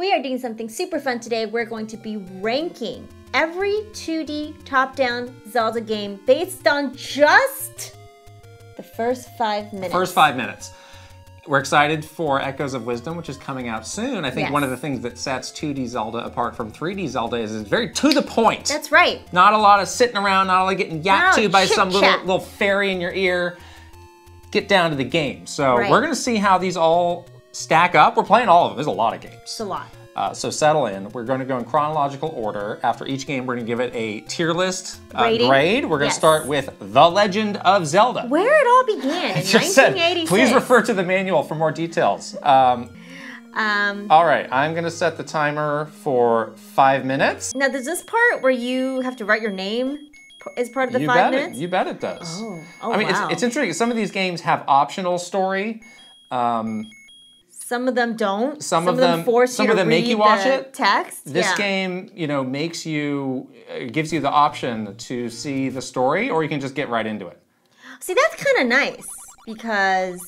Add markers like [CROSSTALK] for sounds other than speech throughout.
We are doing something super fun today. We're going to be ranking every 2D top down Zelda game based on just the first five minutes. First five minutes. We're excited for Echoes of Wisdom, which is coming out soon. I think Yes. one of the things that sets 2D Zelda apart from 3D Zelda is it's very to the point. That's right. Not a lot of sitting around, not a lot of getting yapped to by some little, little fairy in your ear. Get down to the game. So Right. we're going to see how these all stack up. We're playing all of them. There's a lot of games. It's a lot. Uh, so settle in. We're going to go in chronological order. After each game, we're going to give it a tier list uh, grade. We're going to Yes. start with The Legend of Zelda. Where it all began [LAUGHS] in It said, 1986. please refer to the manual for more details. Um, Um, all right, I'm going to set the timer for five minutes. now, does this part where you have to write your name is part of the you five bet minutes? it. You bet it does. Oh. Oh, I mean, wow. it's, it's interesting. Some of these games have optional story. Um, Some of them don't. Some of them- force some you of to them make read you watch the it. Text. this yeah. game, you know, makes you, uh, gives you the option to see the story, or you can just get right into it. See, that's kind of nice because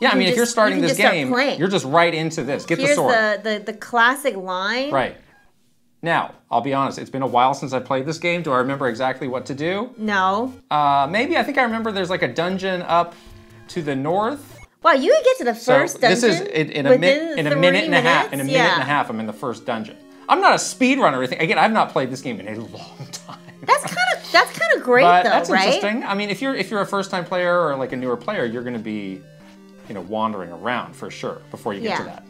Yeah, I mean, if you're starting you this just start game, you're just right into this. Get the here's sword. the, the the classic line. Right. Now, I'll be honest, it's been a while since I played this game. Do I remember exactly what to do? No. Uh, maybe I think I remember there's like a dungeon up to the north. Wow, you could get to the So first dungeon. this is in, in a, min, in a minute and a half. In a minute yeah. and a half, I'm in the first dungeon. I'm not a speedrunner or anything. Again, I've not played this game in a [LAUGHS] long time. That's kind of that's kind of great but though, that's right? interesting. I mean, if you're if you're a first time player or like a newer player, you're going to be, you know, wandering around for sure before you get to that.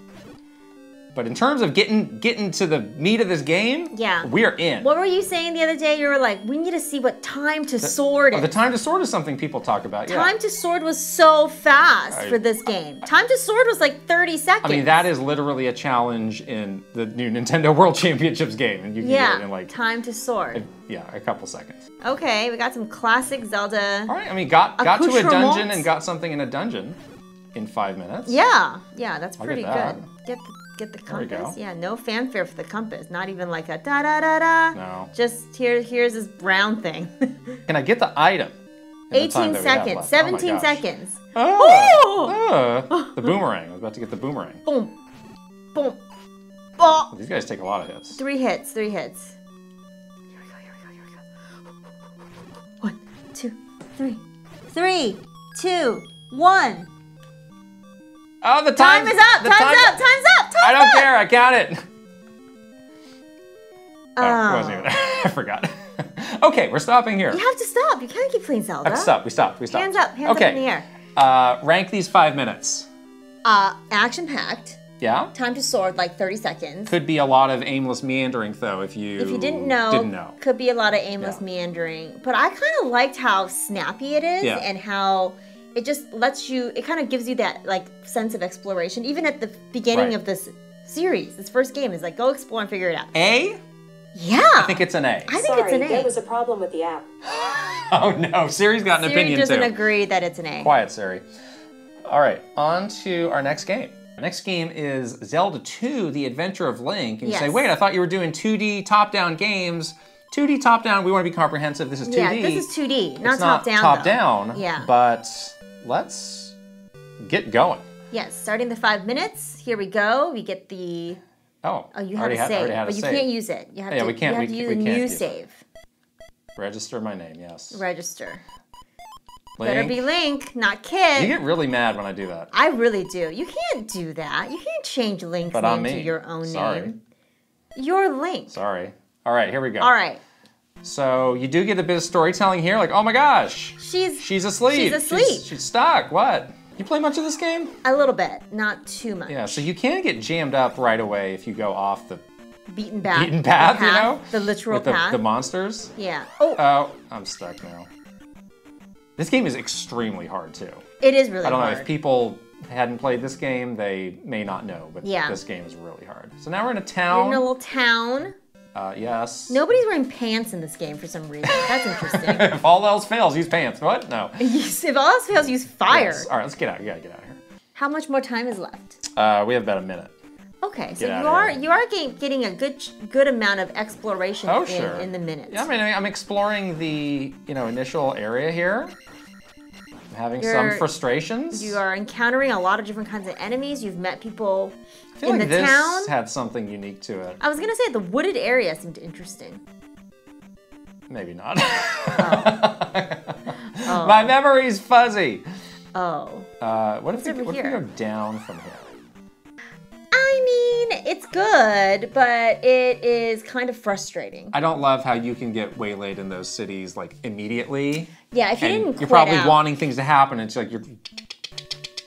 But in terms of getting getting to the meat of this game, Yeah. we're in. What were you saying the other day? You were like, we need to see what time to sword Oh, the time to sword is something people talk about. Yeah. Time to sword was so fast I- for this game. Time to sword was like 30 seconds. I mean, that is literally a challenge in the new Nintendo [LAUGHS] World Championships game, and you can yeah. get it in like time to sword. yeah, a couple seconds. Okay, we got some classic Zelda. All right, I mean, got got to a dungeon and got something in a dungeon in five minutes. Yeah, yeah, that's I'll pretty good. Get the get the compass. Yeah, no fanfare for the compass. Not even like a da da da da. No. Just here here's this brown thing. [LAUGHS] Can I get the item? in the 18 time that we have seconds. left? Oh 17 seconds. Ah, ah, the [LAUGHS] boomerang. I was about to get the boomerang. Boom. Boom. Oh. These guys take a lot of hits. Three hits, three hits. Here we go, here we go, here we go. One, two, three. Three, two, one. Oh, the Time time, is up, the time's time- up, time's up, time's I don't up. care. I got it. Oh, Oh. it wasn't even. [LAUGHS] I forgot. [LAUGHS] okay, we're stopping here. You have to stop. You can't keep playing Zelda. Stop. We stopped. We stopped. Hands up, hands okay. up in the air. Uh, rank these five minutes. Uh, action packed. Yeah. Time to sword, like 30 seconds. Could be a lot of aimless meandering though if you if you didn't know, Didn't know. could be a lot of aimless Yeah. meandering. But I kind of liked how snappy it is Yeah. and how it just lets you, it kind of gives you that like sense of exploration. Even at the beginning Right. of this series, this first game is like, go explore and figure it out. A? Yeah. I think it's an A. I think Sorry, it's an A. there was a problem with the app. [GASPS] oh no, Siri's got an Siri opinion doesn't too. agree that it's an A. Quiet, Siri. All right, on to our next game. Our next game is Zelda 2: The Adventure of Link. And you say, wait, I thought you were doing 2D top-down games. 2D top-down. We want to be comprehensive. This is 2D. Yeah, this is 2D, not it's top not down. top though. down. Yeah. But let's get going. Yes, starting the five minutes. Here we go. We get the. Oh, Oh, you have had, save, had but you save. can't use it. You have Yeah, to. we can't- You have we to use we can't new save. Register my name. Yes. Register. Link. Better be Link, not Kid. You get really mad when I do that. I really do. You can't do that. You can't change Link's But name to your own Sorry. name. You're Link. Sorry. All right, here we go. All right. So you do get a bit of storytelling here, like, oh my gosh, She's she's asleep. She's asleep. She's, she's stuck. What? You play much of this game? a little bit, not too much. Yeah. So you can get jammed up right away if you go off the Beaten path. beaten path, the you know, The literal with the, path. the monsters. yeah. Oh. oh, Oh, I'm stuck now. This game is extremely hard too. it is really I don't hard. know if people hadn't played this game, they may not know, but Yeah. this game is really hard. So now we're in a town. in a little town. Uh, yes. Nobody's wearing pants in this game for some reason. That's [LAUGHS] interesting. if all else fails, use pants. What? No. If all else fails, use fire. Yes. All right, let's get out. You gotta get out of here. How much more time is left? Uh, we have about a minute. Okay, so you are you are getting, getting a good good amount of exploration Oh, in, in the minutes. Yeah, I mean, I'm exploring the you know initial area here. I'm having You're- some frustrations. You are encountering a lot of different kinds of enemies. You've met people in like the this town. had something unique to it. I was gonna say the wooded area seemed interesting. Maybe not. [LAUGHS] My memory's fuzzy. Oh. Uh, what if, we, what if we go down from here? I mean, it's good, but it is kind of frustrating. I don't love how you can get waylaid in those cities like immediately. Yeah, if you didn't you're probably out, wanting things to happen. It's like you're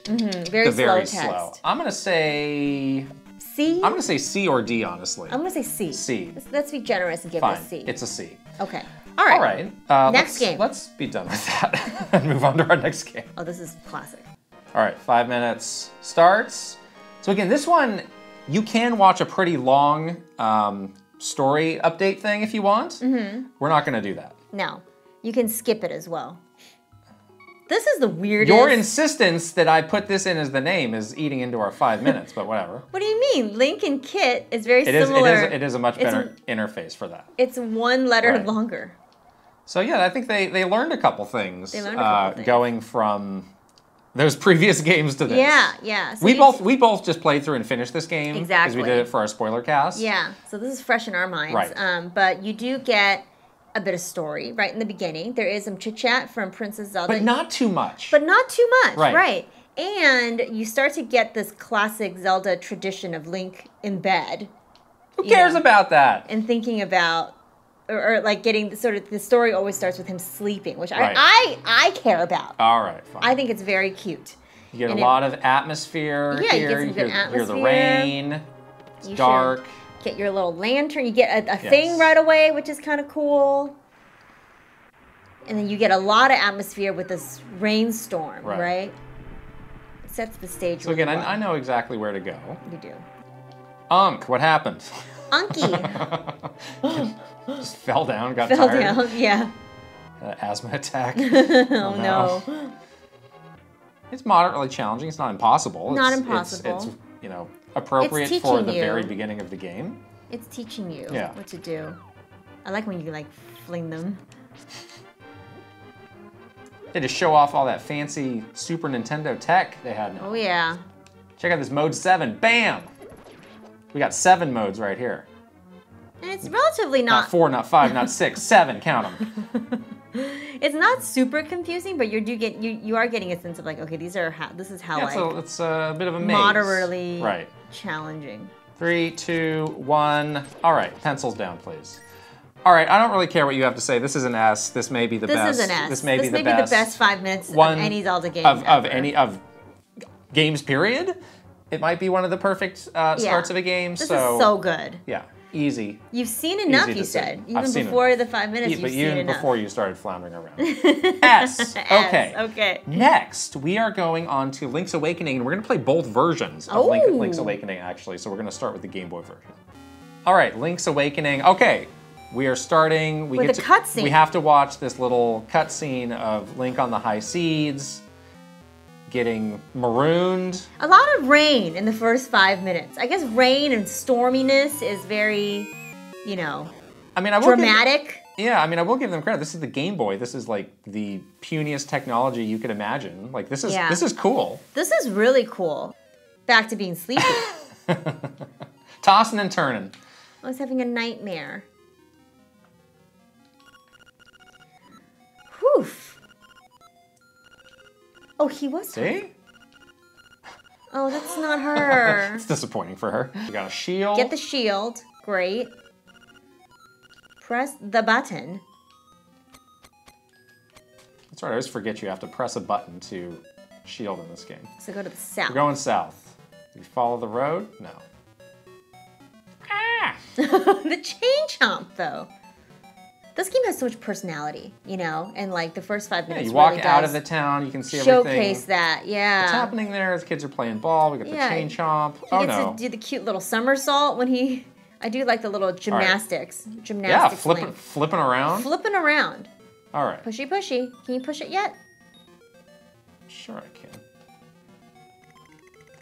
very, the very slow slow. text. I'm gonna say C. I'm gonna say C or D honestly. I'm gonna say C. C. Let's, let's be generous and give Fine. it a C. It's a C. okay. All right. All right. Uh, Next let's, game. Let's be done with that [LAUGHS] and move on to our next game. Oh, this is classic. All right, five minutes starts. So again, this one you can watch a pretty long um, story update thing if you want. Mm-hmm. We're not going to do that. No, you can skip it as well. This is the weirdest. Your insistence that I put this in as the name is eating into our five minutes, but whatever. what do you mean? Link and Kit is very It is. Similar. is. It is a much It's better interface for that. It's one letter Right. longer. So yeah, I think they they learned a couple things. They learned a couple uh, things. going from those [LAUGHS] previous games to this. Yeah, yeah. So We both we both just played through and finished this game exactly because we did it for our spoiler cast. Yeah, so this is fresh in our minds. Right. Um, but you do get a bit of story right in the beginning. There is some chit chat from Princess Zelda, but not too much. but not too much, Right. right? And you start to get this classic Zelda tradition of Link in bed Who cares yeah. about that? and thinking about, or, or like getting the sort of the story always starts with him sleeping, which Right. I, I I care about. All right, fine. I think it's very cute. you get a it- lot of atmosphere Yeah, you here. get some good hear, hear the rain. It's You should dark. Get your little lantern. You get a, a thing right away, which is kind of cool. And then you get a lot of atmosphere with this rainstorm, Right. right? It sets the stage. So again. I, I know exactly where to go. You do. Unk, what happened? Unky [LAUGHS] Just fell down, got fell tired. down. Yeah. An asthma attack. [LAUGHS] Oh, oh, no. no. It's moderately challenging. It's not impossible. Not It's- impossible. It's, it's you know appropriate for the you. very beginning of the game. It's teaching you Yeah. what to do. I like when you like fling them. They just show off all that fancy Super Nintendo tech they had. Now. Oh yeah. Check out this mode seven. Bam! We got seven modes right here. And it's relatively Not not. four, not five, not six, [LAUGHS] seven. Count them. [LAUGHS] It's not super confusing, but you do get you you are getting a sense of like okay, these are how this is how Yeah, like so it's a bit of a maze. moderately Right. Challenging. Three, two, one. All right, pencils down, please. All right, I don't really care what you have to say. This is an S. This may be the This best. is an S. This may be, the, the best best five minutes one of any Zelda game of, of any of games. Period. It might be one of the perfect uh, Yeah. starts of a game. This so is so good. yeah, easy. You've seen enough, you said. I've Even seen before the five minutes, Yeah, you've but even before you started floundering around. [LAUGHS] S. Okay. Okay. Next, we are going on to Link's Awakening, and we're going to play both versions of Link, oh. Link's Awakening, actually. So we're going to start with the Game Boy version. All right, Link's Awakening. Okay, we are starting. We With get a cutscene. We have to watch this little cutscene of Link on the high seas, getting marooned. A lot of rain in the first five minutes. I guess rain and storminess is very, you know, I mean, I will give- dramatic. yeah, I mean, I will give them credit. This is the Game Boy. This is like the puniest technology you could imagine. Like this is Yeah. this is cool. This is really cool. Back to being sleepy. [LAUGHS] Tossing and turning. I was having a nightmare. Whew. Oh, he was. See? Oh, that's not [LAUGHS] her. It's disappointing for her. We got a shield. Get the shield. Great. Press the button. That's right. I always forget you have to press a button to shield in this game. So go to the south. We're going south. You follow the road? No. [LAUGHS] Ah! the chain chomp, though. This game has so much personality, you know, and like the first five minutes. Yeah, you walk really out of the town, you can see showcase everything. that. Yeah. What's happening there? The kids are playing ball. We got Yeah. the chain chomp. He oh gets no. to do the cute little somersault when he. I do like the little gymnastics. yeah, Gymnastics. flipping flipping around. Flipping around. All right. Pushy, pushy. Can you push it yet? Sure, I can.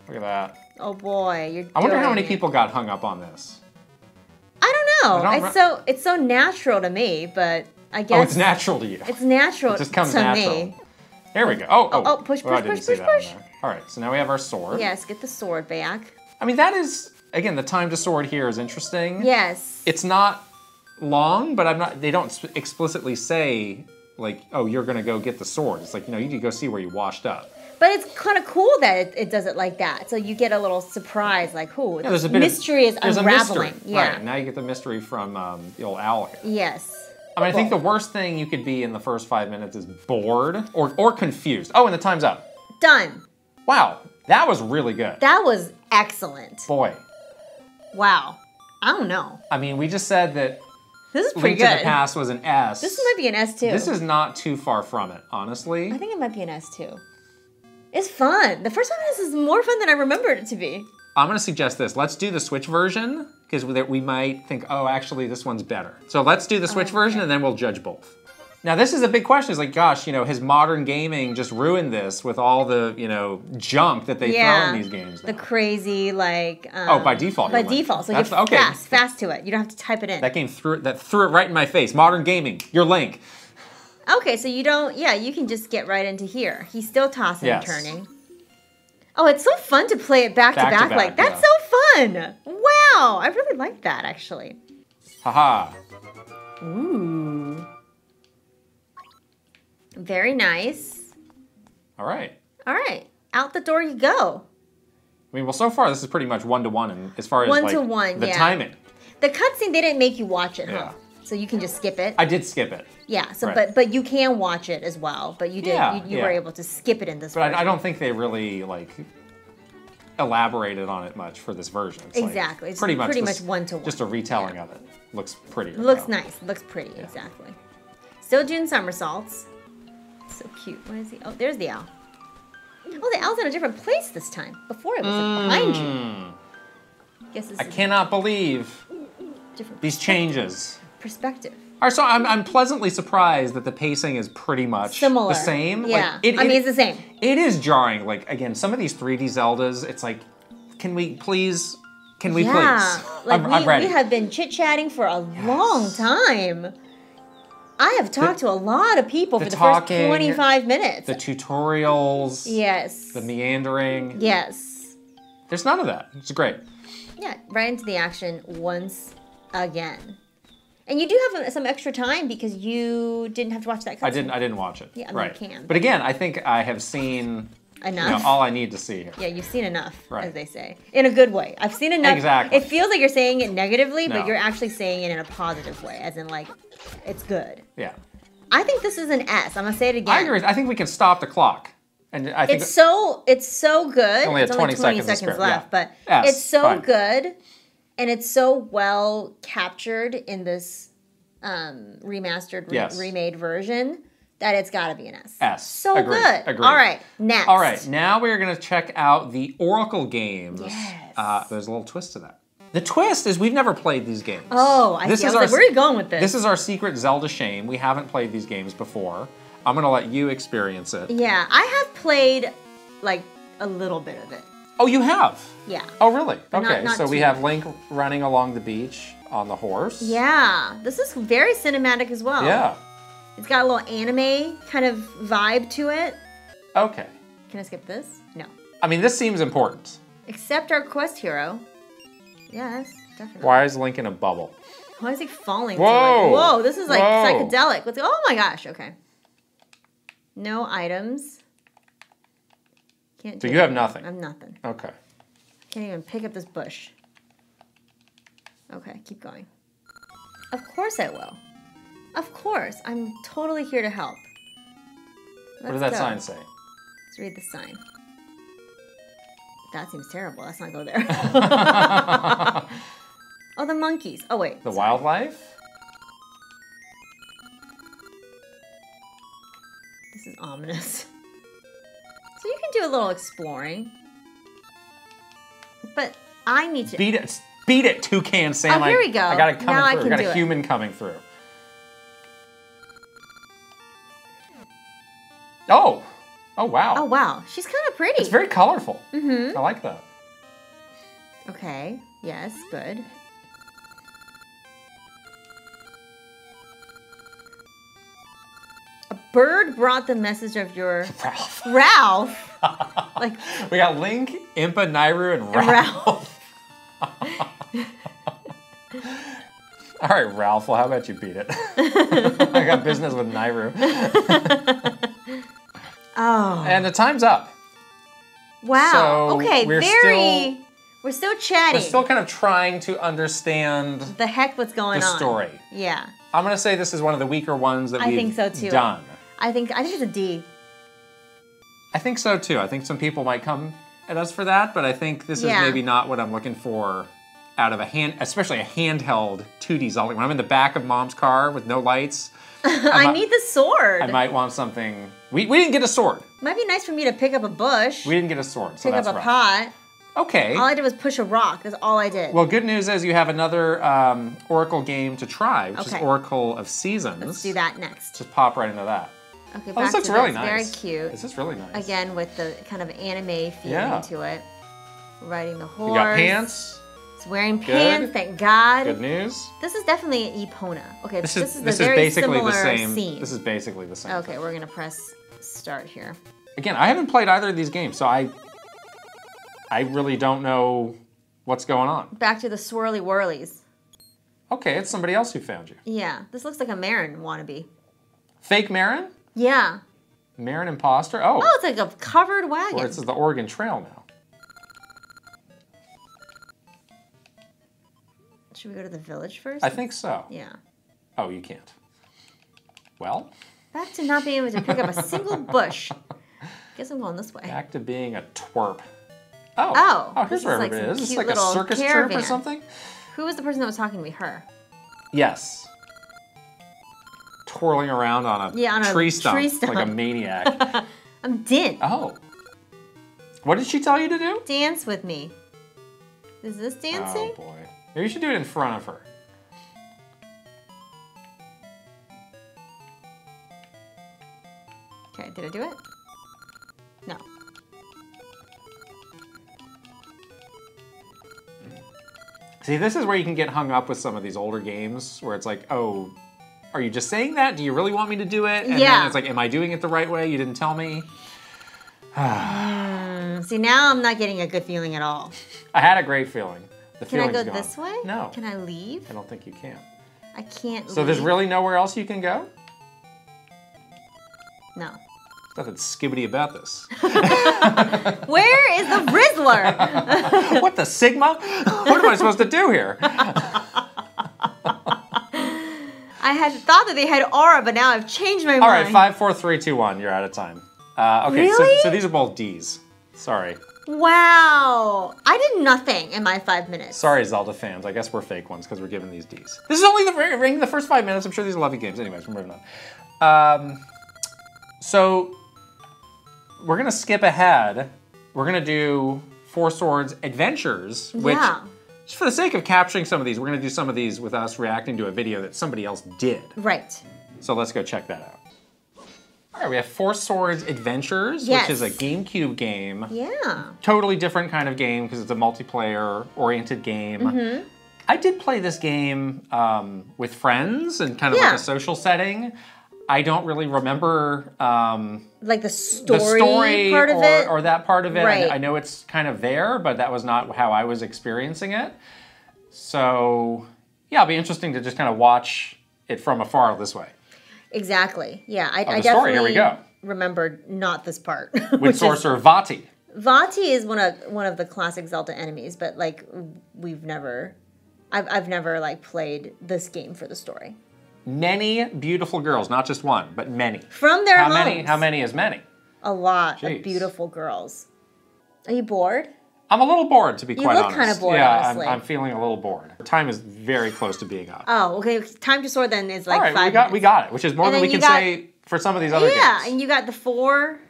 Look at that. Oh boy, you're. I wonder how many it. people got hung up on this. I don't know. I it's so it's so natural to me, but I guess Oh, it's natural to you. It's natural It just comes to natural. me. There we go. Oh, oh, oh, oh push, Oh, push, didn't push, push, that push. All right, so now we have our sword. Yes, get the sword back. I mean, that is again the time to sword here is interesting. Yes. It's not long, but I'm not. They don't explicitly say like, oh, you're gonna go get the sword. It's like you know, you can go see where you washed up. But it's kind of cool that it, it does it like that. So you get a little surprise, like, "Ooh, Yeah, there's a bit mystery of, is there's unraveling." A mystery. Yeah. Right now you get the mystery from um, the old owl. here. Yes. I mean, I think the worst thing you could be in the first five minutes is bored or or confused. Oh, and the time's up. Done. Wow, that was really good. That was excellent. Boy, Wow. I don't know. I mean, we just said that This is pretty Link to good. the Past was an S. This might be an S too. This is not too far from it, honestly. I think it might be an S too. It's fun. The first time this is more fun than I remembered it to be. I'm going to suggest this. Let's do the Switch version because we, might think, oh, actually, this one's better. So let's do the Switch version and then we'll judge both. Now, this is a big question. It's like, gosh, you know, has modern gaming just ruined this with all the, you know, junk that they Yeah. throw in these games? The crazy like. Um, Oh, by default, By default, so That's- you're okay. fast, fast to it. You don't have to type it in. that game threw it, that threw it right in my face. Modern gaming, your link. Okay, so you don't. Yeah, you can just get right into here. He's still tossing Yes. and turning. Oh, it's so fun to play it back, Back to back, back, like that's yeah. so fun. Wow, I really like that actually. Haha. Ooh. Very nice. All right. All right, out the door you go. I mean, well, so far this is pretty much one to one, and as far as One like, to one, the yeah. timing, The cutscene they didn't make you watch it, huh? Yeah. So you can just skip it. I did skip it, yeah. So, Right. but but you can watch it as well. But you did. Yeah, you you yeah. were able to skip it in this. but I, I don't think they really like elaborated on it much for this version. It's like Exactly. It's pretty much pretty this- much one-to-one. Just a retelling of it. Looks pretty. Looks nice. Looks pretty. Exactly. Still doing somersaults. So cute. What is he? Oh, there's the owl. Oh, the owl's in a different place this time. Before it was like, behind you. Mm, Guess I cannot believe different these changes. Perspective. All right, so I'm, I'm pleasantly surprised that the pacing is pretty much Similar. the same. Like, Yeah. it- I mean, it- it's the same. It is jarring. Like again, some of these 3D Zeldas, it's like, can we please? Can we yeah. please? Like I'm, we, I'm ready. we have been chit chatting for a long time. I have talked to a lot of people the for the talking, first 25 minutes. the tutorials, yes. the meandering. yes. There's none of that. It's great. Yeah, right into the action once again. And you do have uh, some extra time because you didn't have to watch that cutscene. I didn't. I didn't watch it. Yeah, I mean, right. you can. But again, I think I have seen you know, enough. all I need to see here. yeah, you've seen enough, Right. as they say, in a good way. I've seen enough. Exactly. It feels like you're saying it negatively, No. but you're actually saying it in a positive way, as in like, it's good. Yeah. I think this is an S. I'm gonna say it again. I agree. I think we can stop the clock, and I think It's so it's so good. Only it's 20 only 20 seconds seconds left, yeah. but S, it's so fine. good, and it's so well captured in this um, remastered, re- Yes. remade version that it's got to be an S. S. So Agreed. good. Agreed. All right, next. All right, now we are going to check out the Oracle games. Yes. Uh, there's a little twist to that. The twist is we've never played these games. Oh, I this see. I is was our like, where are you going with this? This is our secret Zelda shame. We haven't played these games before. I'm going to let you experience it. yeah, I have played like a little bit of it. Oh, you have? Yeah. Oh, really? not- Okay, not so we have Link running along the beach on the horse. Yeah, this is very cinematic as well. Yeah. It's got a little anime kind of vibe to it. Okay. Can I skip this? No. I mean, this seems important. Except our quest hero. Yes, definitely. Why is Link in a bubble? Why is he falling? Whoa. Like, whoa, this is like Whoa. psychedelic. Oh my gosh, okay. No items. Can't So you have it. nothing. I have nothing. Okay. Can't even pick up this bush. Okay, keep going. Of course I will. Of course. I'm totally here to help. what does that go. sign say? Let's read the sign. That seems terrible. Let's not go there. [LAUGHS] oh, the monkeys. Oh, wait. The wildlife? This is ominous. So you can do a little exploring. But I need to. Beat it. Beat it, Toucan Sam. Oh, here we go. I got it coming Now I through. can got do a it. human coming through. Oh. Oh, wow. Oh, wow. She's kind of pretty. It's very colorful. Mm-hmm. I like that. Okay. Yes, good. Bird brought the message of your Ralph. [LAUGHS] Ralph. like [LAUGHS] We got Link, Impa, Nayru, and Ralph. Ralph. [LAUGHS] All right, Ralph. Well, how about you beat it? I got business with Nayru. Oh. And the time's up. Wow. So, okay, we're very. we're still chatting. We're still kind of trying to understand the heck what's going the on? story. Yeah. I'm gonna say this is one of the weaker ones that I we've think so, too. done. I think I think it's a D. I think so too. I think some people might come at us for that, but I think this Yeah. is maybe not what I'm looking for out of a hand, especially a handheld 2D Zelda. When I'm in the back of mom's car with no lights, [LAUGHS] I mi- need the sword. I might want something. We, we didn't get a sword. Might be nice for me to pick up a bush, We didn't get a sword, so pick up a pot. Okay. All I did was push a rock. That's all I did. Well, good news is you have another um, Oracle game to try, which is Oracle of Seasons. Let's do that next. Just pop right into that. Okay, Oh, back this looks to really this. nice. Very cute. This is really nice. Again, with the kind of anime feeling Yeah. to it. Riding the horse. You got pants. It's wearing pants. Good. Thank God. Good news. This is definitely an Epona. Okay, This this, is is this is very basically similar the same. scene. This is basically the same. okay, we're gonna press start here. Again, I haven't played either of these games, so I I really don't know what's going on. Back to the swirly whirlies. Okay, it's somebody else who found you. Yeah, this looks like a Marin wannabe. Fake Marin? Yeah. Marin imposter? Oh, Oh, it's like a covered wagon. or this is the Oregon Trail now. Should we go to the village first? I think so. Yeah. Oh, you can't. Well, Back to not being able to pick up a single [LAUGHS] bush. Guess I'm going this way. back to being a twerp. Oh, Oh, oh, here's where where is like everybody is. This is cute like a circus troupe caravan. or something. Who was the person that was talking to me? Her. Yes. Twirling around on a, Yeah, on a tree, stump, tree like a [LAUGHS] maniac. I'm Din. oh. What did she tell you to do? Dance with me. Is this dancing? Oh boy. Maybe you should do it in front of her. Okay, did I do it? No. See, this is where you can get hung up with some of these older games where it's like, oh, are you just saying that? Do you really want me to do it? And Yeah. then it's like, am I doing it the right way? You didn't tell me. Mm, [SIGHS] See, now I'm not getting a good feeling at all. I had a great feeling. The Can I go gone. this way? No. Can I leave? I don't think you can. I can't. So there's really nowhere else you can go? no. Nothing skibbity about this. [LAUGHS] [LAUGHS] Where is the Rizzler? what the Sigma? What am I supposed to do here? [LAUGHS] I had thought that they had aura, but now I've changed my All mind. All right, five, four, three, two, one. You're out of time. Uh, okay, Really? so, so these are both D's. Sorry. Wow. I did nothing in my five minutes. Sorry, Zelda fans. I guess we're fake ones because we're giving these D's. This is only the ranking the first five minutes. I'm sure these are lovely games. Anyways, we're moving on. Um, so we're gonna skip ahead. We're gonna do Four Swords Adventures, which Yeah. Just for the sake of capturing some of these, we're gonna do some of these with us reacting to a video that somebody else did. Right. So let's go check that out. All right, we have Four Swords Adventures, Yes. which is a GameCube game Yeah. totally different kind of game because it's a multiplayer oriented game. Mm-hmm. I did play this game um, with friends and kind of Yeah. like a social setting. I don't really remember um, Like the story, the story part of or, it. or that part of it. I- Right. I, know it's kind of there, but that was not how I was experiencing it. So, yeah, it'll be interesting to just kind of watch it from afar this way. exactly. Yeah. I, I the story, here we definitely go. remembered not this part. [LAUGHS] With which is- Sorcerer Vaati. Vaati is one of one of the classic Zelda enemies, but like we've never, I've I've never like played this game for the story. Many beautiful girls, not just one, but many. From their How homes, many? How many is many? a lot Jeez. of beautiful girls. Are you bored? I'm a little bored, to be quite honest. You look honest. kinda bored, yeah, honestly. I'm, I'm feeling a little bored. Time is very close to being up. Oh, okay. Time to sword then is like All right, five we got we got it, which is more And than we can got- say for some of these other Yeah, games. and you got the four.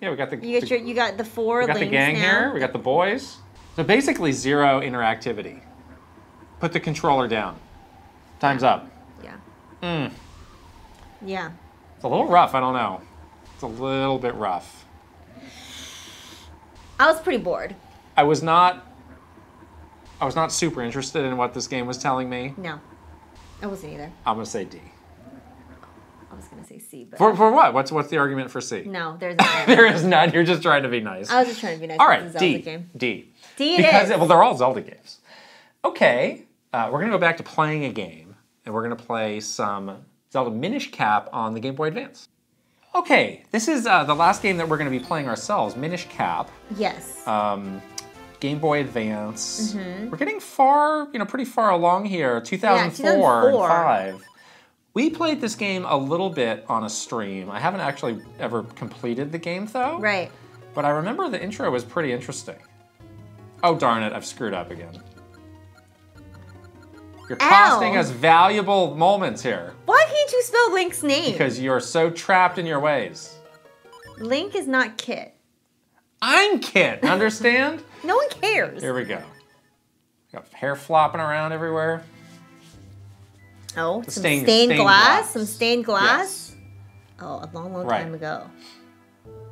yeah, we got the You got the- your you got the four we got the gang now. here. We got the boys. So basically zero interactivity. Put the controller down. Time's up. Yeah. Mm. Yeah. It's a little rough. I don't know. It's a little bit rough. I was pretty bored. I was not. I was not super interested in what this game was telling me. No, I wasn't either. I'm gonna say D. I was gonna say C, but For, for what? What's what's the argument for C? no, there's [LAUGHS] not. there is none. You're just trying to be nice. I was just trying to be nice. All right, It's a Zelda D. game. D. D it because is. well, they're all Zelda games. Okay, uh, we're gonna go back to playing a game, and we're gonna play some Zelda Minish Cap on the Game Boy Advance. Okay, this is uh, the last game that we're gonna be playing ourselves, Minish Cap, Yes. um, Game Boy Advance. Mm-hmm. We're getting far, you know, pretty far along here. 2004 and 2004. five. We played this game a little bit on a stream. I haven't actually ever completed the game though. right. But I remember the intro was pretty interesting. Oh darn it, I've screwed up again. You're Ow. costing us valuable moments here Why can't you spell Link's name? because you're so trapped in your ways. Link is not Kit. I'm Kit, [LAUGHS] understand? No one cares. Here we go. Got hair flopping around everywhere. Oh, some stained- stained, stained glass. glass. Some stained glass. Yes. Oh, a long, long Right. time ago.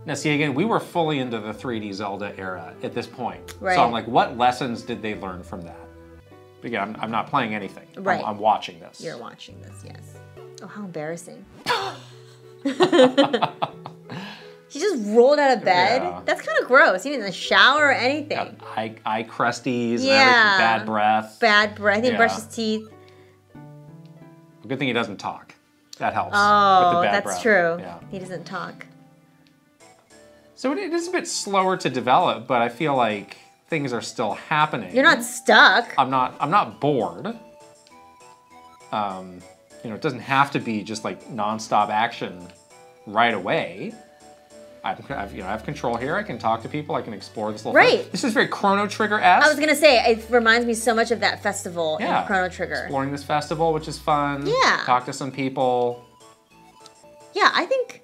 Now, see, again, we were fully into the 3D Zelda era at this point. Right. So I'm like, what lessons did they learn from that? Again, I'm, I'm not playing anything. I'm- Right. I'm, watching this. You're watching this, yes. Oh, how embarrassing. [LAUGHS] she just rolled out of bed. Yeah. That's kind of gross. Even in the shower or anything. Got eye, eye crusties Yeah. bad breath. Bad breath. He didn't Yeah. his teeth. Good thing he doesn't talk. That helps. Oh, with the oh, bad that's breath. true. Yeah. He doesn't talk. So it is a bit slower to develop, but I feel like things are still happening. You're not stuck. I'm not. I'm not bored. Um, you know, it doesn't have to be just like nonstop action right away. I've, I've, you know, I have control here. I can talk to people. I can explore this little. thing. Right. This is very Chrono Trigger esque. I was gonna say it reminds me so much of that festival Yeah. in Chrono Trigger. Exploring this festival, which is fun. Yeah. Talk to some people. Yeah, I think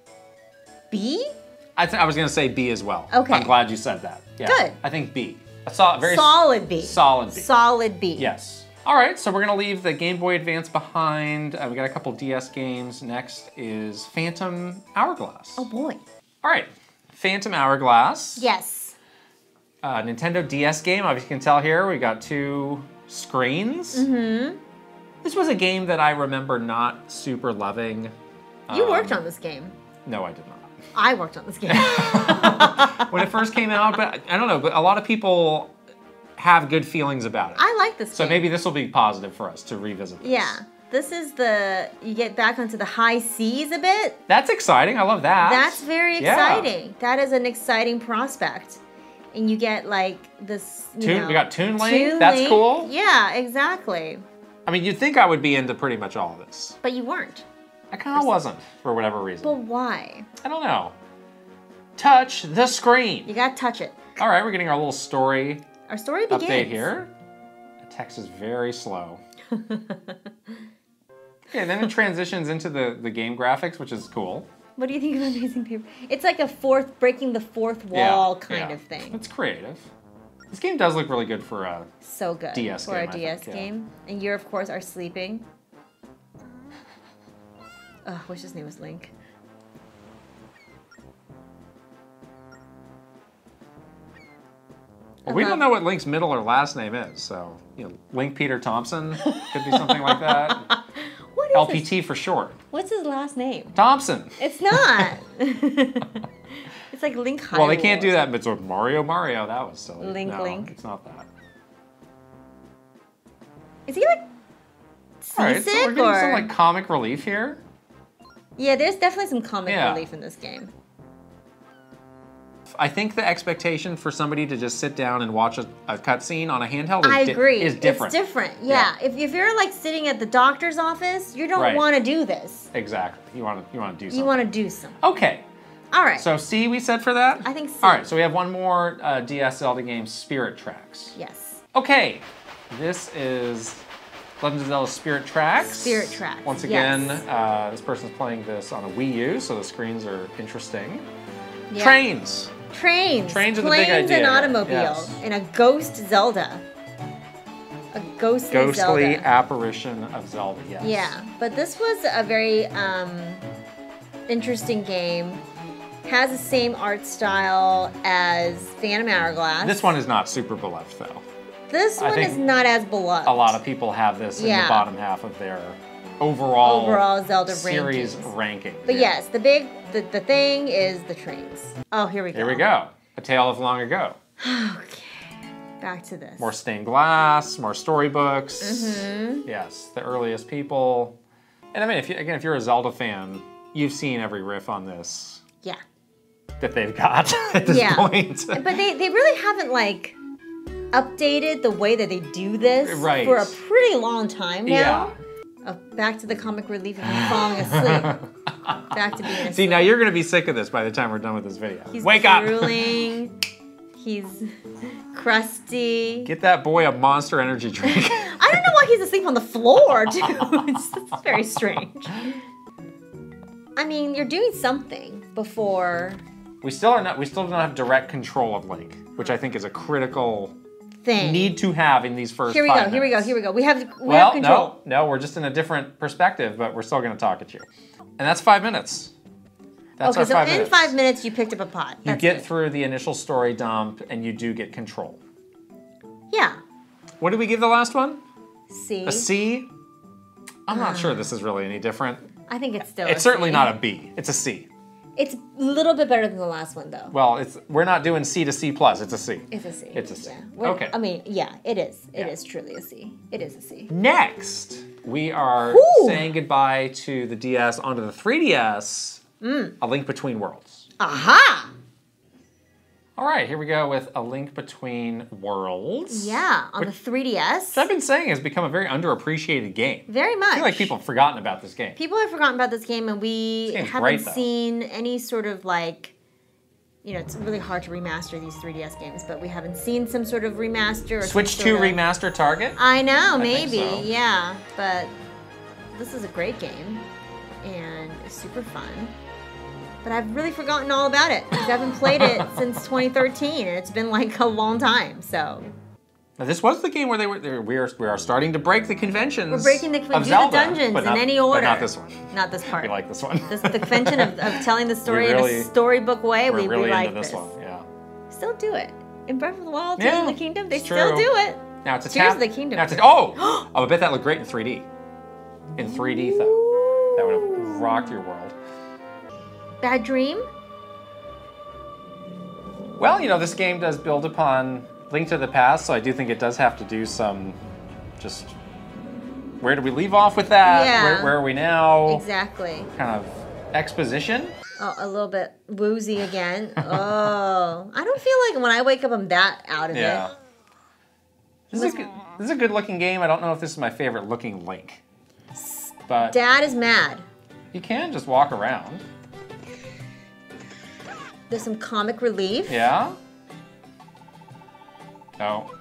B. I, th- I was gonna say B as well. Okay. I'm glad you said that. Yeah. Good. I think B. A sol- very Solid B. solid B. Solid B. Yes. All right, so we're gonna leave the Game Boy Advance behind. Uh, we got a couple DS games. Next is Phantom Hourglass. Oh boy. All right, Phantom Hourglass. Yes. Uh, Nintendo DS game. Obviously, you can tell here we got two screens. Mm-hmm. This was a game that I remember not super loving. You Um, worked on this game. No, I did not. I worked on this game. [LAUGHS] when it first came out, but I don't know. But a lot of people have good feelings about it. I like this so game. maybe this will be positive for us to revisit this. Yeah. This is the you get back onto the high seas a bit. That's exciting. I love that. That's very Yeah. exciting. That is an exciting prospect. And you get like this. You Toon- know, we got Toon Link, Toon that's Link. cool. Yeah, exactly. I mean, you'd think I would be into pretty much all of this. But you weren't. I kind of wasn't for whatever reason. But why? I don't know. Touch the screen. You gotta touch it. All right, we're getting our little story Our story begins. update here. The text is very slow. [LAUGHS] okay, then it transitions into the, the game graphics, which is cool. What do you think of Amazing Paper? It's like a fourth, breaking the fourth Yeah, wall kind yeah. of thing. It's creative. This game does look really good for a So good DS for game, a I DS think, yeah. game. And you, of course, are sleeping. Ugh, wish his name was Link. Well, we don't um, know what Link's middle or last name is, so you know, Link Peter Thompson could be something like that. [LAUGHS] What is his, LPT for short. What's his last name? Thompson. It's not. [LAUGHS] it's like Link Hyrule. Well, they can't do that, but it's Mario Mario. That was silly. Link, no, Link. It's not that. Is he like All right, so we're getting or? some like comic relief here. Yeah, there's definitely some comic Yeah. relief in this game. I think the expectation for somebody to just sit down and watch a, a cutscene on a handheld is, I di- agree. is different. It's different. Yeah. If, if you're like sitting at the doctor's office, you don't Right. want to do this. Exactly. You want to you want to do something. You want to do something. Okay. All right. So C we said for that. I think C. All right. So we have one more uh, DS Zelda game, Spirit Tracks. yes. Okay. This is Legend of Zelda Spirit Tracks. Spirit Tracks, Once again, yes. uh, this person's playing this on a Wii U, so the screens are interesting. Yeah. Trains. Trains. Trains are the big Planes idea and automobiles. Yes. And a ghost Zelda. A ghostly, Ghostly Zelda. apparition of Zelda. Yes. Yeah, but this was a very um, interesting game. Has the same art style as Phantom Hourglass. This one is not super beloved though. This I one is not as beloved. A lot of people have this in Yeah. the bottom half of their overall Overall Zelda series rankings. ranking. But Yeah. yes, the big the, the thing is the trains. Oh, here we go. Here we go. A Tale of Long Ago. Okay. Back to this. More stained glass, more storybooks. Mm-hmm. Yes, the earliest people. And I mean, if you, again, if you're a Zelda fan, you've seen every riff on this Yeah. that they've got [LAUGHS] at this Yeah. point. But they, they really haven't like updated the way that they do this Right. for a pretty long time now. yeah. Oh, back to the comic relief of falling asleep. [LAUGHS] back to being asleep. See, now you're gonna be sick of this by the time we're done with this video. He's Wake up! drooling. He's crusty. Get that boy a monster energy drink. [LAUGHS] I don't know why he's asleep on the floor, too. [LAUGHS] it's, it's very strange. I mean, you're doing something before we still are not. We still don't have direct control of Link, which I think is a critical thing. need to have in these first. here we go. Here we go. Here we go. We have we Well, have control. no, no, we're just in a different perspective, but we're still gonna talk at you. And that's five minutes. That's okay, so five in minutes. five minutes you picked up a pot. You get through the initial story dump, and you do get control. Yeah. What did we give the last one? C. A C. I'm not sure this is really any different. I think it's still. It's certainly C. not a B. It's a C. It's a little bit better than the last one though. Well, it's we're not doing C to C plus. It's a C. It's a C. It's a C. Yeah. Okay. I mean, yeah, it is. It is Yeah. truly a C. It is a C. Next, we are Whew. saying goodbye to the DS onto the 3DS. Mm. A Link Between Worlds. Aha! All right, here we go with A Link Between Worlds. Yeah, on Which- the 3DS. Which I've been saying has become a very underappreciated game. Very much. I feel like people have forgotten about this game. People have forgotten about this game, and we haven't great, seen any sort of like. You know, it's really hard to remaster these 3DS games, but we haven't seen some sort of remaster. Or Switch 2 of- remaster target? I know, think maybe, so. yeah. But this is a great game, and super fun. But I've really forgotten all about it because I haven't played it [LAUGHS] since 2013, and it's been like a long time. So Now, this was the game where they were. They were we, are, we are starting to break the conventions. we're breaking the of do the Zelda, dungeons but in any order. But not this one. Not this part. We like this one. this the convention of, of telling the [LAUGHS] story really- in a storybook way. We're We, really we like into this, this. one. Yeah. Still do it in Breath of the Wild, Yeah, Tears of the Kingdom. They still do it. Now it's a Tears of the Kingdom. Now it's a, oh, [GASPS] oh! I bet that looked great in 3D. In 3D though, that would have rocked your world. Bad Dream. Well, you know, this game does build upon Link to the Past, so I do think it does have to do some just where do we leave off with that? Yeah. Where, where are we now? Exactly. Kind of exposition. Oh, a little bit woozy again. [LAUGHS] Oh, I don't feel like when I wake up, I'm that out of Yeah. it. This is, a good, this is a good looking game. I don't know if this is my favorite looking Link. But Dad is mad. you can just walk around. There's some comic relief. Yeah? Oh,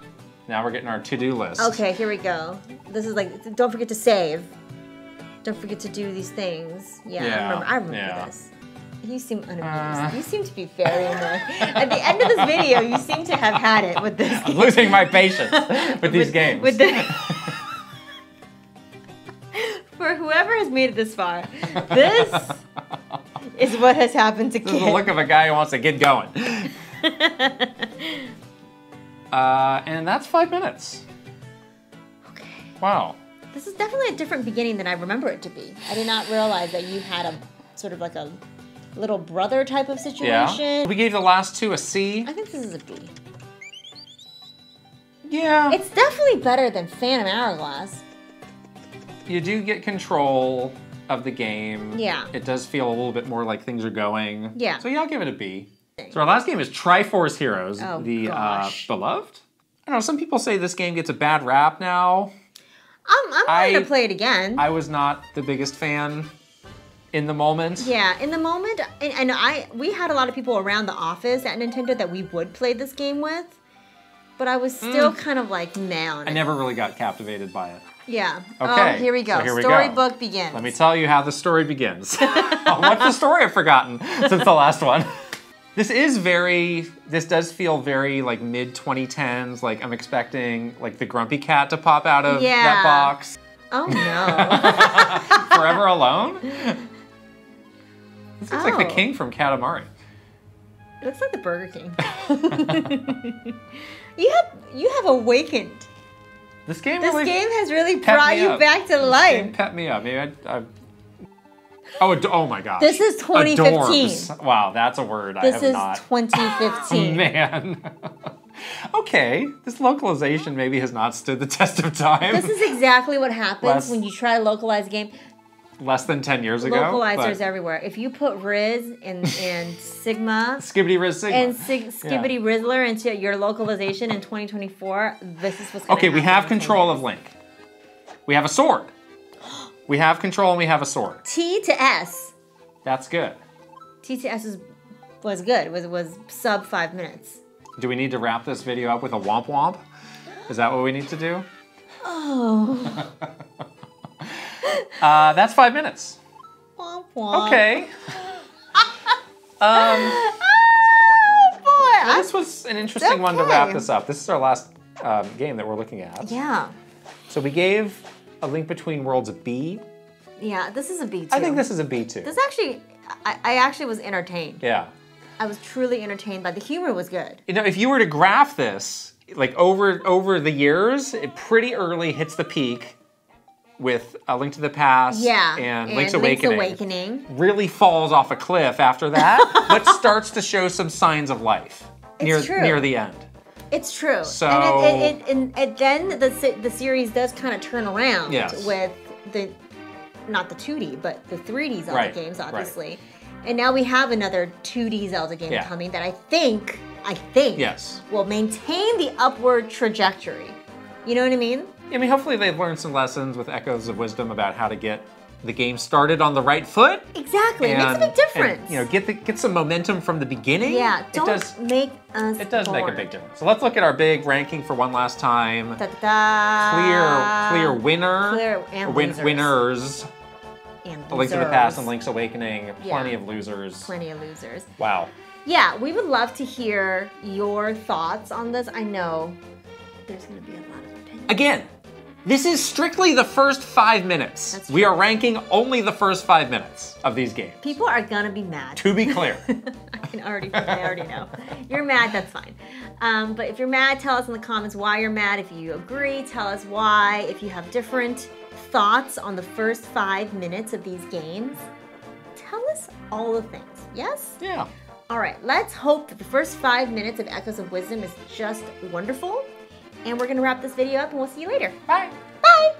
now we're getting our to do list. Okay, here we go. This is like, don't forget to save. Don't forget to do these things. Yeah, Yeah, I remember. I remember yeah. this. You seem unamused. Uh. you seem to be very annoyed. At the end of this video, you seem to have had it with this. I'm losing my patience [LAUGHS] with these games. With the [LAUGHS] For whoever has made it this far, this is what has happened to This is kids. the look of a guy who wants to get going. [LAUGHS] Uh, and that's five minutes. okay. Wow. This is definitely a different beginning than I remember it to be. I did not realize that you had a sort of like a little brother type of situation. Yeah. situation. We gave the last two a C. I think this is a B. Yeah. It's definitely better than Phantom Hourglass. you do get control of the game. Yeah. It does feel a little bit more like things are going. Yeah. So yeah, I'll give it a B. So our last game is Triforce Heroes, Oh, the uh, beloved. I don't know. Some people say this game gets a bad rap now. I'm, I'm I- to play it again. I was not the biggest fan in the moment. yeah, in the moment, and, and I we had a lot of people around the office at Nintendo that we would play this game with, but I was still kind of like on I never really got captivated by it. Yeah. Oh, okay, Oh, here we go. so here we go. Storybook begins. Let me tell you how the story begins. [LAUGHS] oh, what's the story I've forgotten [LAUGHS] since the last one? [LAUGHS] This is very, this does feel very like mid 2010s. Like I'm expecting like the grumpy cat to pop out of Yeah. that box. Oh no. Forever Alone? This looks like the Oh. king from Katamari. it looks like the Burger King. you have you have awakened This game This really game has really brought you up. back to This game life. pepped me up. Maybe I. I Oh, oh my gosh. This is 2015. Adorbs. Wow, that's a word I have. This is not. 2015. [LAUGHS] Man. [LAUGHS] okay, this localization maybe has not stood the test of time. This is exactly what [LAUGHS] happens Less- when you try to localize a game. Less than 10 years ago. Localizers but- everywhere. If you put Riz and, [LAUGHS] and Sigma Skibbity Riz Sigma. and Sig- Skibbity Rizzler into your localization in 2024, this is what's going okay, we have control of Link. We have a sword. [GASPS] We have control and we have a sword. T to S. That's good. T to S was, was good. Was was sub five minutes. Do we need to wrap this video up with a womp womp? Is that what we need to do? [GASPS] Oh, [LAUGHS] Uh, that's five minutes. Okay. [LAUGHS] um, Oh boy. I- this was an interesting one to wrap this up. This is our last um, game that we're looking at. yeah. So we gave a link between worlds a B. Yeah. This is a B two. I think this is a B too. This actually, I, I actually was entertained. Yeah. I was truly entertained by the humor was good. You know, if you were to graph this, like over over the years, it pretty early hits the peak with A Link to the Past Yeah. and, Link's Awakening. Awakening. Really falls off a cliff after that, [LAUGHS] but starts to show some signs of life near true. near the end. It's true. So- and, it, it, it, and, and then the the series does kind of turn around Yes. with the not the 2D but the 3D Zelda Right, games, right. obviously. And now we have another 2D Zelda game Yeah. coming that I think I think Yes. will maintain the upward trajectory. You know what I mean? I mean, hopefully they've learned some lessons with Echoes of Wisdom about how to get the game started on the right foot. Exactly. it makes a big difference. and, you know, get the, get some momentum from the beginning. yeah. it does. make us. It does make a big difference. So let's look at our big ranking for one last time. Da, da, da. Clear, clear winner. Clear and win- losers. winners. And Link to the Past and. Link's Awakening. Plenty Yeah. of losers. Plenty of losers. Wow. Yeah, we would love to hear your thoughts on this. I know there's going to be a lot of opinions. Again, this is strictly the first five minutes. That's We true. are ranking only the first five minutes of these games. People are going to be mad. To be clear. [LAUGHS] I can already, I already know. You're mad, that's fine. Um, but if you're mad, tell us in the comments why you're mad. If you agree, tell us why. If you have different thoughts on the first five minutes of these games, tell us all the things. Yes? yeah. All right, let's hope that the first five minutes of Echoes of Wisdom is just wonderful. And we're going to wrap this video up and we'll see you later. Bye. Bye.